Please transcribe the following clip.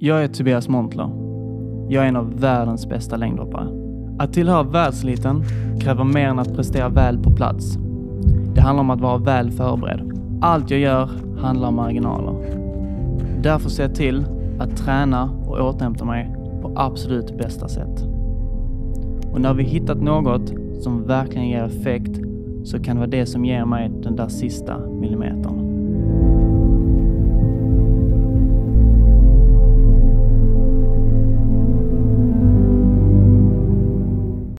Jag är Tobias Montler. Jag är en av världens bästa längdhoppare. Att tillhöra världseliten kräver mer än att prestera väl på plats. Det handlar om att vara väl förberedd. Allt jag gör handlar om marginaler. Därför ser jag till att träna och återhämta mig på absolut bästa sätt. Och när vi hittat något som verkligen ger effekt så kan det vara det som ger mig den där sista millimetern.